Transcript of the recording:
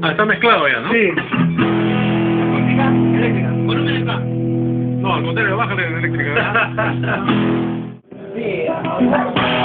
Ah, está mezclado ya, ¿no? Sí al contrario, bájale la eléctrica.